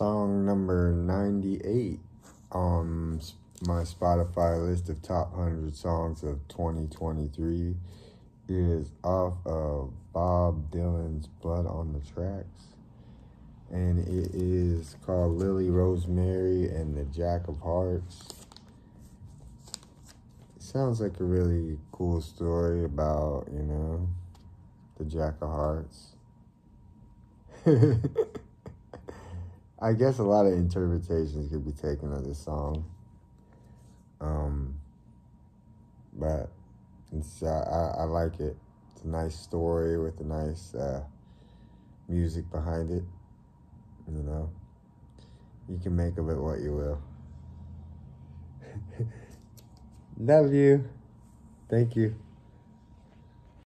song number 98 on my Spotify list of top 100 songs of 2023 is off of Bob Dylan's Blood on the Tracks. And it is called Lily Rosemary and the Jack of Hearts. It sounds like a really cool story about, you know, the Jack of Hearts. I guess a lot of interpretations could be taken of this song. Um, but it's, uh, I, I like it. It's a nice story with a nice uh, music behind it. You know, you can make of it what you will. Love you. Thank you.